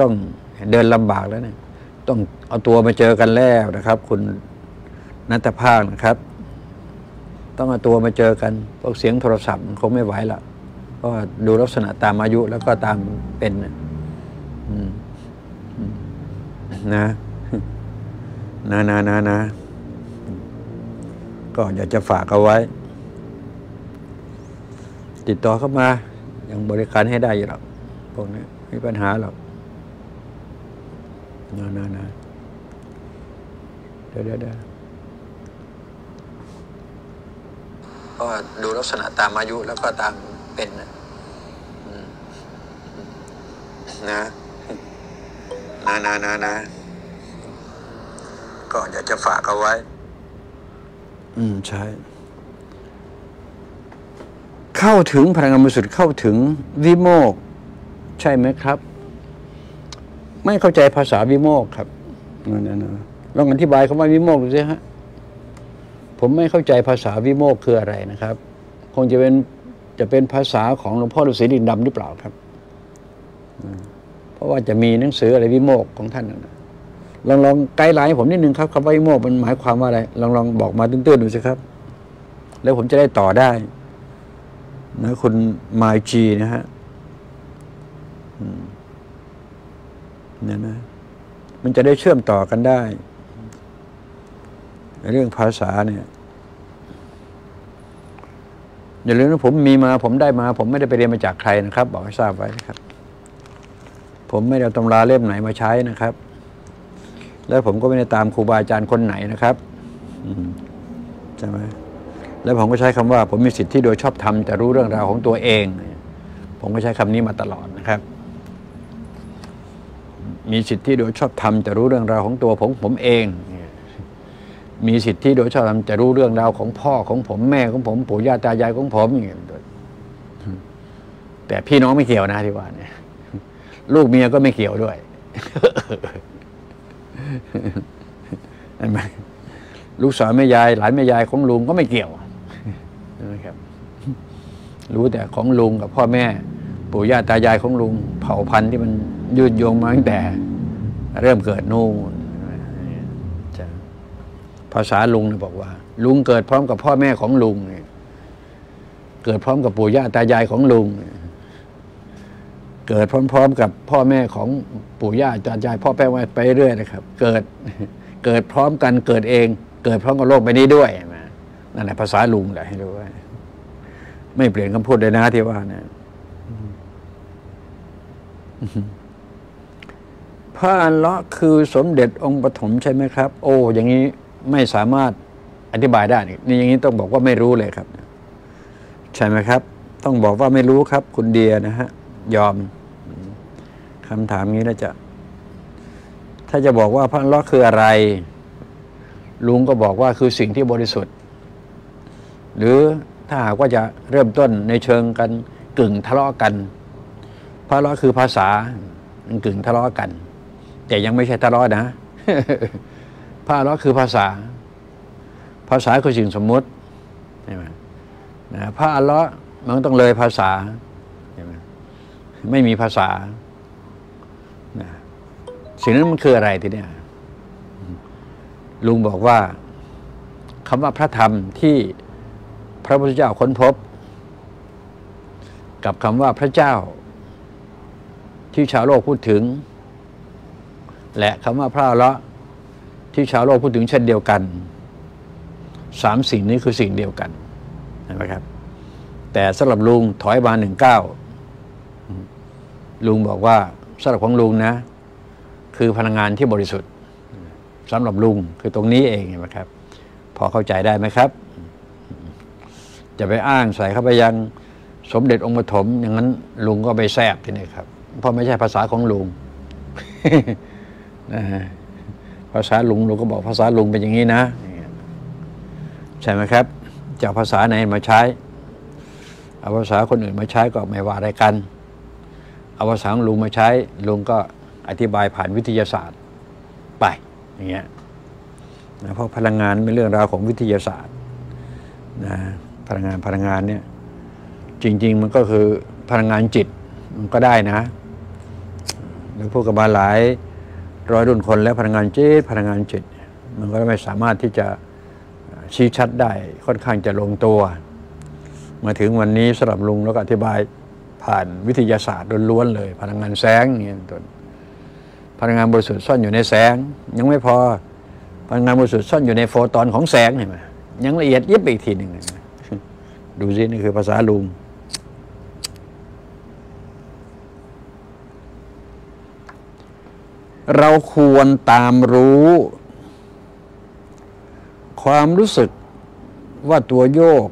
ต้องเดินลำบากแล้วเนี่ยต้องเอาตัวมาเจอกันแล้วนะครับ คุณนัทภาคนะครับ ต้องเอาตัวมาเจอกันพราะเสียงโทรศัพท์คงไม่ไหวละเพราะว่าดูลักษณะตามอายุแล้วก็ตามเป็นนะนะนะนะนะนะก็อยากจะฝากเอาไว้ ติดต่อเข้ามา ยังบริการให้ได้อยู่หรอกพวกนี้ไม่มีปัญหาหรอก นะนะนะเดี๋ยวเดี๋ยวเดี๋ยวก็ดูลักษณะตามอายุแล้วก็ตามเป็นนะอืมนะ นะนะนะนะก็อยากจะฝากเอาไว้ อืม ใช่ เข้าถึงพลังงานบริสุทธิ์เข้าถึงวิโมกข์ใช่ไหมครับ ไม่เข้าใจภาษาวิโมกครับนั่นลองอธิบายคำว่าวิโมกดูสิฮะผมไม่เข้าใจภาษาวิโมกคืออะไรนะครับ คงจะเป็นจะเป็นภาษาของหลวงพ่อฤาษีดินดำหรือเปล่าครับ เพราะว่าจะมีหนังสืออะไรวิโมกของท่านนะลองลองไกด์ไลน์ผมนิดนึงครับคำว่าวิโมกมันหมายความว่าอะไร ลองลองบอกมาตื้นๆดูสิครับ แล้วผมจะได้ต่อได้นะคุณมายจีนะฮะอืม เนี่ยนะมันจะได้เชื่อมต่อกันได้ เรื่องภาษาเนี่ยอย่าลืมนะผมมีมาผมได้มา ผมไม่ได้ไปเรียนมาจากใครนะครับ บอกให้ทราบไว้นะครับ ผมไม่ได้ตำราเล่มไหนมาใช้นะครับ แล้วผมก็ไม่ได้ตามครูบาอาจารย์คนไหนนะครับใช่ไหมแล้วผมก็ใช้คำว่า ผมมีสิทธิโดยชอบธรรมจะรู้เรื่องราวของตัวเอง ผมก็ใช้คำนี้มาตลอดนะครับ มีสิทธิโดยชอบธรรมจะรู้เรื่องราวของตัวผมผมเอง มีสิทธิโดยชอบธรรมจะรู้เรื่องราวของพ่อของผมแม่ของผมปู่ย่าตายายของผมอย่างเงี้ยแต่พี่น้องไม่เกี่ยวนะที่ว่าเนี่ย ลูกเมียก็ไม่เกี่ยวด้วยเห็นไหมลูกสาวแม่ยาย หลานแม่ยายของลุงก็ไม่เกี่ยวนะครับรู้แต่ของลุงกับพ่อแม่ ปู่ย่าตายายของลุง เผ่าพันธุ์ที่มันยืดโยงมาตั้งแต่ เริ่มเกิดนู่นภาษาลุงเนี่ยบอกว่า ลุงเกิดพร้อมกับพ่อแม่ของลุงเกิดพร้อมกับปู่ย่าตายายของลุง เกิดพร้อม ๆ กับพ่อแม่ของปู่ย่าตายายพ่อแม่ไปเรื่อยนะครับ เกิดเกิดพร้อมกันเกิดเอง เกิดพร้อมกับโลกใบนี้ด้วยนั่นแหละภาษาลุงแหละให้รู้ไว้ไม่เปลี่ยนคำพูดเลยนะที่ว่านะ พระอันเลาะคือสมเด็จองค์ปฐมใช่ไหมครับ โอ้ อย่างนี้ไม่สามารถอธิบายได้นี่อย่างนี้ต้องบอกว่าไม่รู้เลยครับ ใช่ไหมครับ ต้องบอกว่าไม่รู้ครับ คุณเดียนะฮะ ยอมคำถามนี้แล้วจะ ถ้าจะบอกว่าพระอันเลาะคืออะไร ลุงก็บอกว่าคือสิ่งที่บริสุทธิ์ หรือถ้าหากว่าจะเริ่มต้นในเชิงกันกึ่งทะเลาะกัน พระเลาะคือภาษากึ่งทะเลาะกัน แต่ยังไม่ใช่ทะเลาะนะพระเลาะคือภาษา ภาษาคือสิ่งสมมุติใช่ไหมนะพระอัลเลาะห์มันต้องเลยภาษาใช่ไหมไม่มีภาษานะสิ่งนั้นมันคืออะไรทีเนี้ยลุงบอกว่าคำว่าพระธรรมที่พระพุทธเจ้าค้นพบ กับคำว่าพระเจ้า ที่ชาวโลกพูดถึง และคำว่าพระอรที่ชาวโลกพูดถึงเช่นเดียวกันสามสิ่งนี้คือสิ่งเดียวกันเห็นไหมครับ แต่สำหรับลุงถอยมาหนึ่งเก้าลุงบอกว่าสำหรับของลุงนะ คือพลังงานที่บริสุทธิ์สำหรับลุงคือตรงนี้เองนะครับ พอเข้าใจได้ไหมครับ จะไปอ้างใส่เข้าไปยังสมเด็จองค์ปฐมอย่างนั้นลุงก็ไปแทบที่นี่ครับ เพราะไม่ใช่ภาษาของลุงนะภาษาลุงลุงก็บอกภาษาลุงเป็นอย่างนี้นะ ใช่ไหมครับจะภาษาไหนมาใช้ เอาภาษาคนอื่นมาใช้ก็ไม่ว่าอะไรกัน เอาภาษาของลุงมาใช้ ลุงก็อธิบายผ่านวิทยาศาสตร์ไปอย่างเงี้ยนะเพราะพลังงานเป็นเรื่องราวของวิทยาศาสตร์นะพลังงานพลังงานเนี่ยจริง ๆ มันก็คือพลังงานจิตมันก็ได้นะ รือพูดกับมาหลายร้อยรุ่นคนแล้วพลังงานจิตพลังงานจิต มันก็ไม่สามารถที่จะชี้ชัดได้ค่อนข้างจะลงตัว มาถึงวันนี้สำหรับลุงแล้วก็อธิบายผ่านวิทยาศาสตร์ล้วนๆเลย พลังงานแสงอย่างนี้เป็นต้นพลังงานบริสุทธิ์ซ่อนอยู่ในแสง ยังไม่พอพลังงานบริสุทธิ์ซ่อนอยู่ในโฟตอนของแสงเห็นไหมยังละเอียดยิบอีกทีหนึ่งดูสินี่คือภาษาลุง เราควรตามรู้ ความรู้สึกว่าตัวโยก